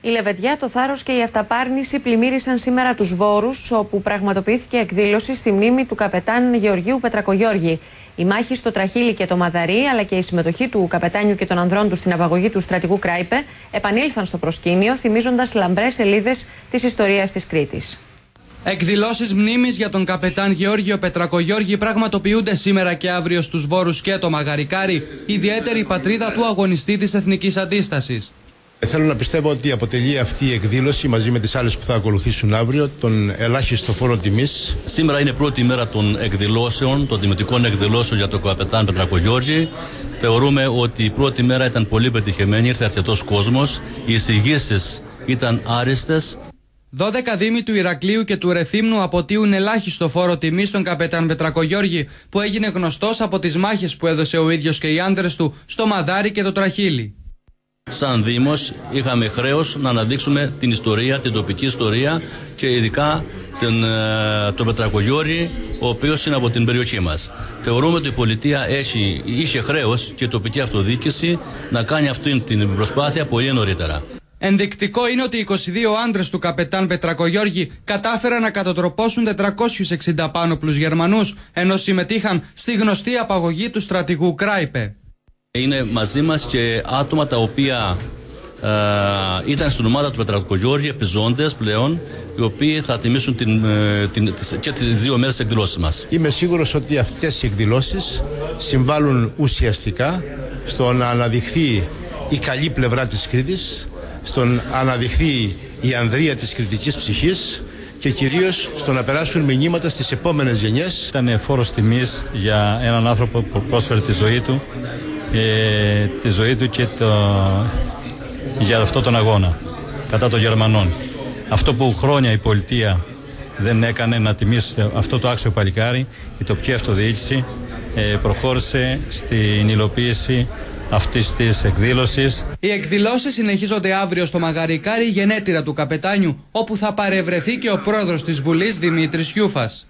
Η Λεβεντιά, το Θάρρος και η Αυταπάρνηση πλημμύρισαν σήμερα τους Βόρους, όπου πραγματοποιήθηκε εκδήλωση στη μνήμη του καπετάν Γεωργίου Πετρακογιώργη. Η μάχη στο Τραχύλι και το Μαδαρί, αλλά και η συμμετοχή του καπετάνιου και των ανδρών του στην απαγωγή του στρατηγού Κράιπε, επανήλθαν στο προσκήνιο, θυμίζοντας λαμπρές σελίδες της ιστορίας της Κρήτης. Εκδηλώσεις μνήμης για τον καπετάν Γεώργιο Πετρακογιώργη πραγματοποιούνται σήμερα και αύριο στους Βόρους και το Μαγαρικάρι, ιδιαίτερη πατρίδα του αγωνιστή της Εθνικής Αντίστασης. Θέλω να πιστεύω ότι αποτελεί αυτή η εκδήλωση μαζί με τις άλλες που θα ακολουθήσουν αύριο τον ελάχιστο φόρο τιμής. Σήμερα είναι πρώτη μέρα των εκδηλώσεων, των τιμητικών εκδηλώσεων για τον καπετάν Πετρακογιώργη. Θεωρούμε ότι η πρώτη μέρα ήταν πολύ πετυχημένη, ήρθε αρκετός κόσμος. Οι εισηγήσεις ήταν άριστες. 12 δήμοι του Ηρακλείου και του Ρεθύμνου αποτείουν ελάχιστο φόρο τιμή στον καπετάν Πετρακογιώργη, που έγινε γνωστός από τις μάχες που έδωσε ο ίδιος και οι άντρες του στο Μαδάρι και το Τραχύλι. Σαν Δήμος είχαμε χρέος να αναδείξουμε την ιστορία, την τοπική ιστορία και ειδικά τον, ε, τον Πετρακογιώρη, ο οποίος είναι από την περιοχή μας. Θεωρούμε ότι η πολιτεία έχει, είχε χρέος και η τοπική αυτοδιοίκηση να κάνει αυτή την προσπάθεια πολύ νωρίτερα. Ενδεικτικό είναι ότι οι 22 άντρες του καπετάν Πετρακογιώργη κατάφεραν να κατατροπώσουν 460 πάνωπλους Γερμανούς, ενώ συμμετείχαν στη γνωστή απαγωγή του στρατηγού Κράιπε. Είναι μαζί μας και άτομα τα οποία ε, ήταν στην ομάδα του Πετρακογιώργη, επιζώντες πλέον, οι οποίοι θα τιμήσουν την, ε, την, τις, και τις δύο μέρες εκδηλώσεις μας. Είμαι σίγουρος ότι αυτές οι εκδηλώσεις συμβάλλουν ουσιαστικά στο να αναδειχθεί η καλή πλευρά της Κρήτης, στο να αναδειχθεί η ανδρεία της κριτικής ψυχής και κυρίως στο να περάσουν μηνύματα στις επόμενες γενιές. Ήταν φόρος τιμής για έναν άνθρωπο που πρόσφερε τη ζωή του ε, τη ζωή του και το, για αυτό τον αγώνα κατά των Γερμανών. Αυτό που χρόνια η πολιτεία δεν έκανε να τιμήσει αυτό το άξιο παλικάρι, η τοπική αυτοδιοίκηση ε, προχώρησε στην υλοποίηση αυτής της εκδήλωσης. Οι εκδηλώσεις συνεχίζονται αύριο στο Μαγαρικάρι, γενέτειρα του καπετάνιου, όπου θα παρευρεθεί και ο πρόεδρος της Βουλής Δημήτρης Γιούφας.